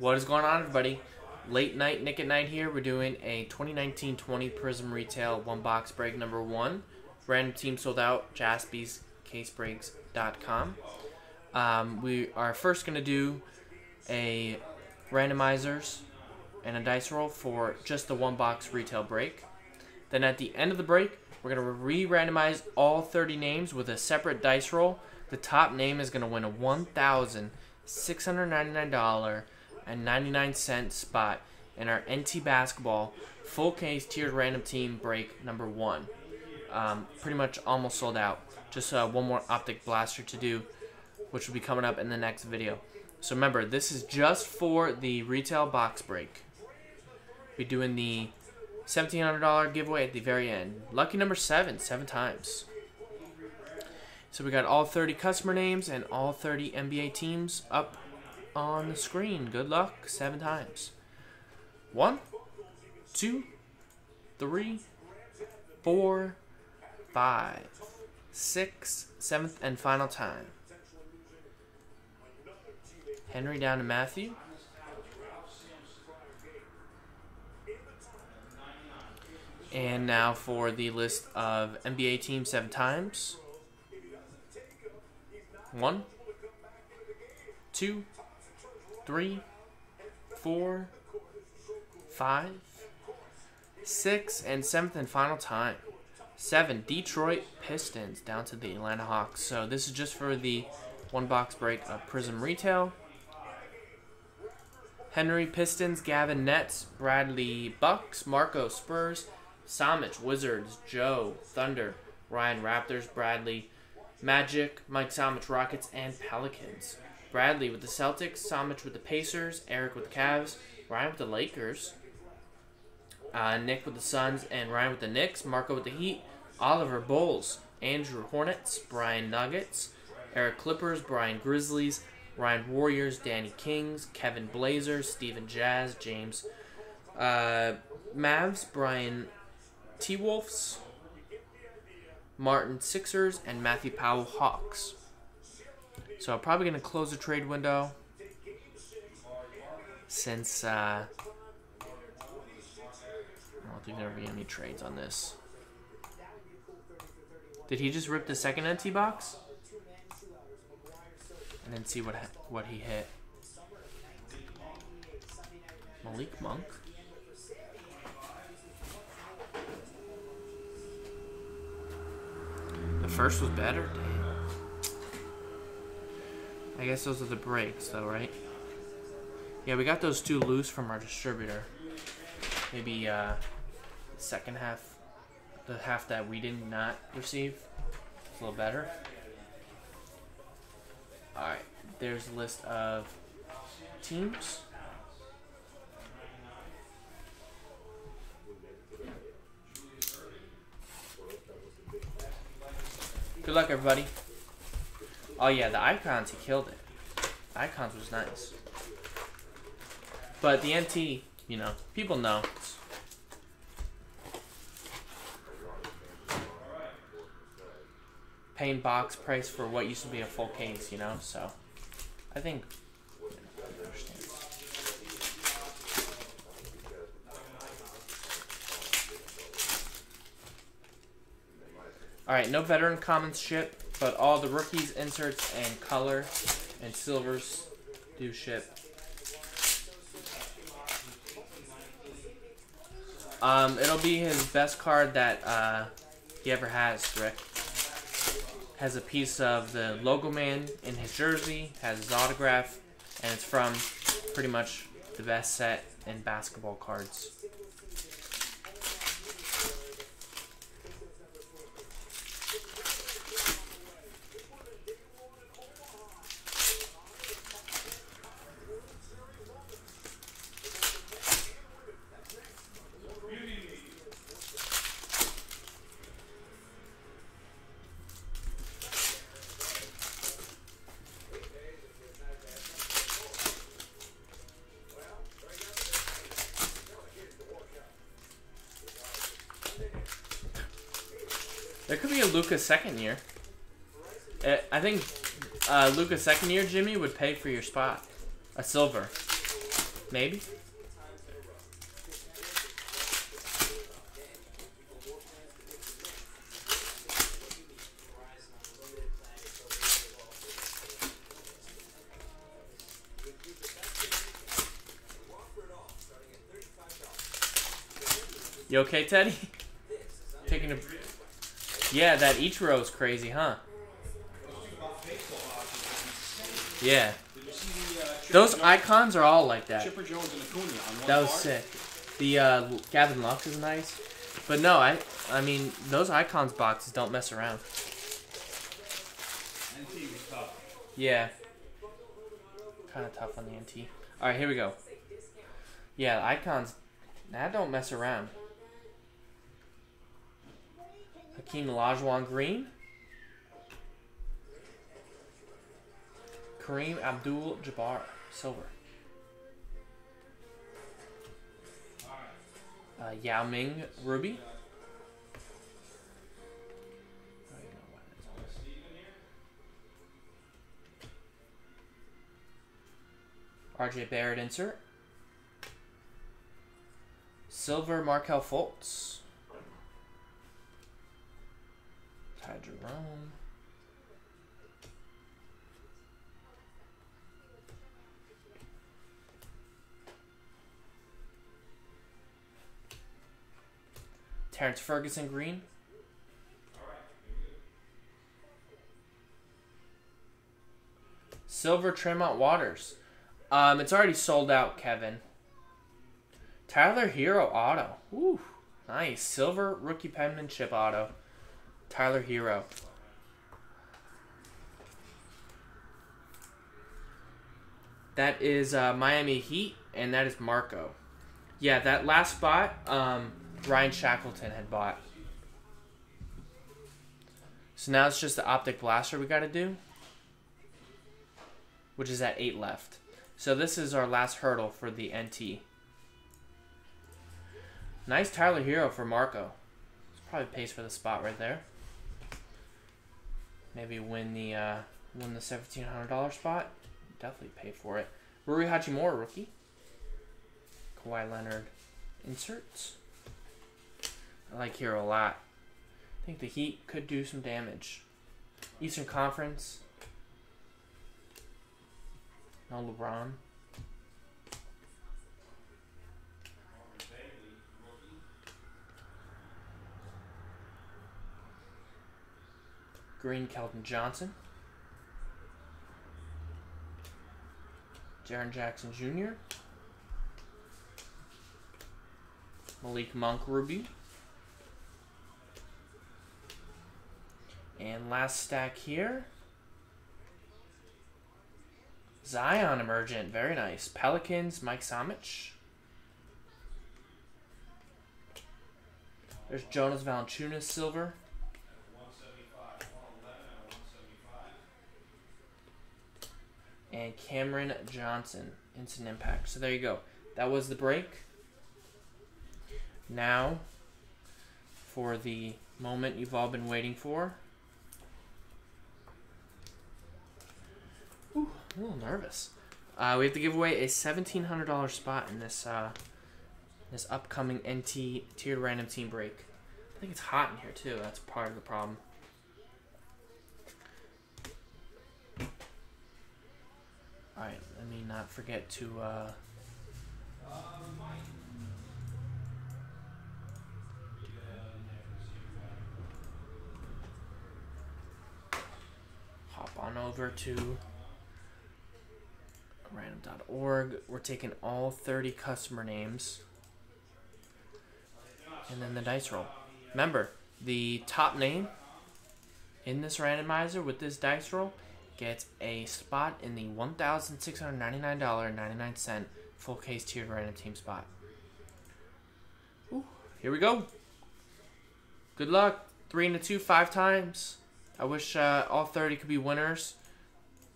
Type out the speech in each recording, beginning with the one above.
What is going on, everybody? Late night, Nick at Night here. We're doing a 2019-20 Prizm Retail one box break number one. Random team sold out. JaspysCaseBreaks.com. Um, we are first going to do a randomizers and a dice roll for just the one box retail break. Then at the end of the break, we're going to re-randomize all 30 names with a separate dice roll. The top name is going to win a $1,699.99 spot in our NT Basketball full case tiered random team break number one. Um, pretty much almost sold out. Just uh, one more optic blaster to do, which will be coming up in the next video. So remember, this is just for the retail box break. Be doing the $1,700 giveaway at the very end. Lucky number seven, seven times. So we got all 30 customer names and all 30 NBA teams up on the screen. Good luck, seven times. One, two, three, four, five, six, seventh, and final time. Henry down to Matthew. And now for the list of NBA teams seven times. One, two, three, four, five, six, and seventh and final time. Seven, Detroit Pistons down to the Atlanta Hawks. So this is just for the one box break of Prizm Retail. Henry Pistons, Gavin Nets, Bradley Bucks, Marco Spurs, Samich Wizards, Joe Thunder, Ryan Raptors, Bradley Magic, Mike Samich Rockets, and Pelicans. Bradley with the Celtics, Samich with the Pacers, Eric with the Cavs, Ryan with the Lakers, uh, Nick with the Suns, and Ryan with the Knicks, Marco with the Heat, Oliver Bulls, Andrew Hornets, Brian Nuggets, Eric Clippers, Brian Grizzlies, Ryan Warriors, Danny Kings, Kevin Blazers, Steven Jazz, James uh, Mavs, Brian T Wolves, Martin Sixers, and Matthew Powell Hawks. So I'm probably going to close the trade window since uh, I don't think there'll be any trades on this. Did he just rip the second NT box? And then see what what he hit. Malik Monk. The first was better. Damn. I guess those are the breaks, though, right? Yeah, we got those two loose from our distributor. Maybe uh, second half, the half that we did not receive, it's a little better. Alright, there's a list of teams. Good luck, everybody. Oh, yeah, the icons, he killed it. Icons was nice. But the NT, you know, people know. Paying box price for what used to be a full case, you know, so I think you know, understand. Alright, no veteran commons ship, but all the rookies, inserts, and color and silvers do ship. Um, it'll be his best card that uh, he ever has, Rick. Has a piece of the logo man in his jersey, has his autograph, and it's from pretty much the best set in basketball cards. Could be a Luka second year. Uh, I think uh, Luka second year, Jimmy, would pay for your spot. A silver. Maybe. You okay, Teddy? Taking a. Yeah, that Ichiro is crazy, huh? Yeah. Those icons are all like that. That was sick. The uh, Gavin Lux is nice, but no, I I mean those icons boxes don't mess around. Yeah. Kind of tough on the NT. All right, here we go. Yeah, icons that don't mess around. Hakeem Olajuwon green. Kareem Abdul-Jabbar silver. Uh, Yao Ming ruby. RJ Barrett insert. Silver Markelle Fultz. Jerome. Terrence Ferguson green. Silver Tremont Waters. Um, it's already sold out, Kevin. Tyler Herro auto. Ooh, nice. Silver rookie penmanship auto. Tyler Herro. That is uh, Miami Heat, and that is Marco. Yeah, that last spot, um, Ryan Shackleton had bought. So now it's just the optic blaster we got to do, which is at eight left. So this is our last hurdle for the NT. Nice Tyler Herro for Marco. Probably pays for the spot right there. Maybe win the uh, win the seventeen hundred dollar spot. Definitely pay for it. Rui Hachimura rookie. Kawhi Leonard inserts. I like here a lot. I think the Heat could do some damage. Eastern Conference. No LeBron. Green Keldon Johnson. Jaren Jackson Jr. Malik Monk Ruby. And last stack here. Zion Emergent, very nice. Pelicans, Mike Samich. There's Jonas Valanciunas silver. And Cameron Johnson, instant impact. So there you go. That was the break. Now, for the moment you've all been waiting for. Ooh, I'm a little nervous. Uh, we have to give away a seventeen hundred dollar spot in this uh, this upcoming NT tiered random team break. I think it's hot in here too. That's part of the problem. All right, let me not forget to. Uh, hop on over to random.org. We're taking all 30 customer names and then the dice roll. Remember, the top name in this randomizer with this dice roll gets a spot in the $1,699.99 full case tiered random team spot. Ooh, here we go. Good luck. Three and a two, five times. I wish uh, all 30 could be winners.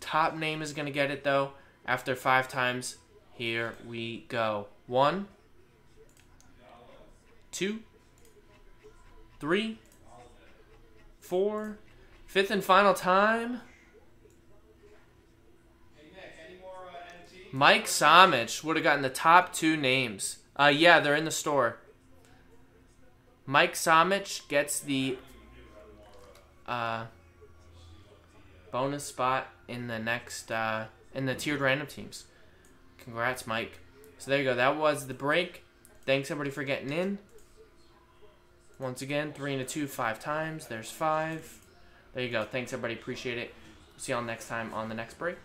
Top name is going to get it, though. After five times, here we go. One, two, three, four, fifth and final time. Hey, Nick, any more uh, NT? Mike Samich would have gotten the top two names. Uh, yeah, they're in the store. Mike Samich gets the uh, bonus spot in the next uh, in the tiered random teams. Congrats, Mike. So there you go. That was the break. Thanks everybody for getting in. Once again, three and a two, five times. There's five. There you go. Thanks everybody. Appreciate it. See y'all next time on the next break.